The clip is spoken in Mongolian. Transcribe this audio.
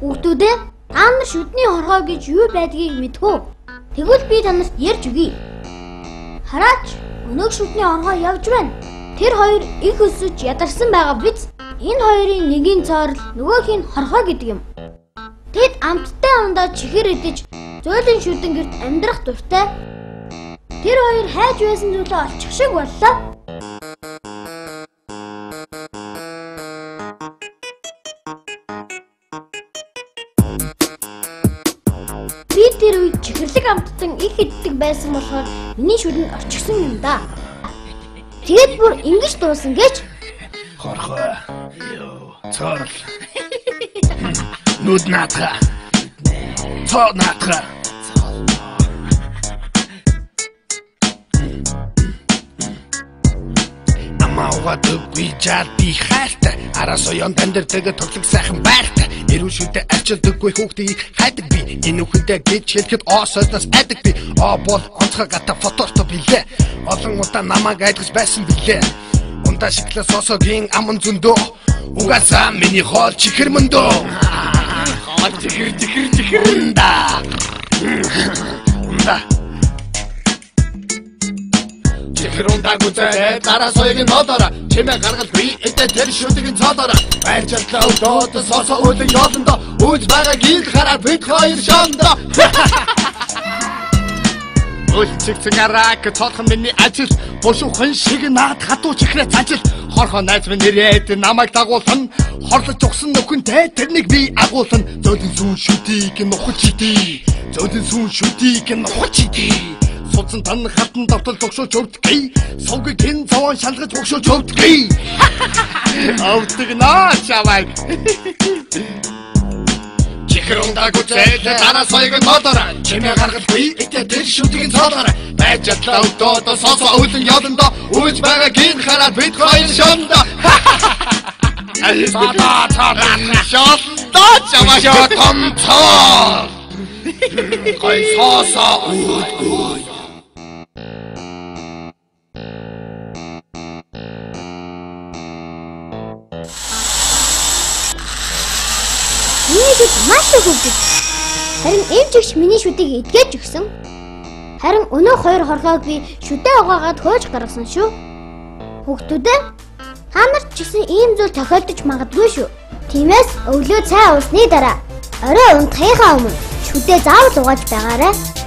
Хүүхдүүдээ та нар шүдний хорхоо гэж юу байдгийг мэдхүү. Тэгвэл би танарт ярьж өгье. Хараач өнөөг шүдний хорхоо явж байна. Тэр хоёр их өсөж ядарсан байгаа биз? Энэ хоёрын нэгийн цоор нөгөөх нь хорхоо гэдэг юм. Тэд амттай ундаа чихэр идэж зөөлөн шүдэн гэрт амьдрах дуртай. Тэр хоёр хайж байсан зүйлээ олчих шиг боллоо. Чихэрлэг амттан их иддэг байсан болохоор миний шүдэнд орчихсон юм да. Тэгээд бүр ингэж дуусан гэж Хорхоо. Йоо. Цорл. Нүд наатга. Цоо наатга. Намаа угаадаггүй жаад би хайртай Араас оён тандэрдэг тоглог сайхан байртай Эрүүл шүдэ арчилдаггүй хүүхдийг хайдаг би. Энэ үхэндээ гэж хэлэхэд оосоос айдаг би. Оо бол онцгой гата фоторто билээ. Олон удаа намайг айдгаж байсан билээ. Унда шиклэ сосогийн аман зөндөө. Угаасаа миний хоол чихэр мөндөө. Хоол чихэр чихэр чихэр унда Унда Чихэр унда гүзээ дараа соёгийн нодора Чимээ гаргал би этэ тэр шүдгийн цодора Баярлалаа өдөөд сосо үлэн ёолондоо Үз байгаа гинт хараад бид хоёр шондоо. Үлчигцэн арак цолхон миний ажил. Бушуухан шиг наад хатуу чихрээ цажил хорхоо найз минь нэрээд намайг дагуулсан. Хорлож угсан нөхөнтэй тэрнийг би агуулсан. Зөөлөн сүүн шүдийг нухаж идэе. Зөөлөн сүүн шүдийг нухаж идэе Суцсан тан хатан давтал тогшооч өвдгий Сувгийг хэн цаван шалгаж богшооч өвдгий Өвдөг наа чавай Чихэр ундаг үцэл дараа соёг нодора Чимээ гаргалгүй этэ тэр шүдгийн цоолоор байж атлаа өдөө сосо өвлөн ёлондо үж байгаа гин хараад бид хоёр шондо. Сада цаадаа шондо чамаа шоо том цоо Гой сосо өвдгүй маш их хөвдөж. Харин эмч ихч миний шүдийг эдгэж өгсөн. Харин өнөө хоёр хорлоод би шүдээ угаагаад хөөж гаргасан шүү. Хүүхдүүдээ та нар ч гэсэн ийм зүйл тохиолдож магадгүй шүү. Тиймээс өглөө цай уусны дараа орой унтахынхаа өмнө шүдээ заавал угааж байгаарай.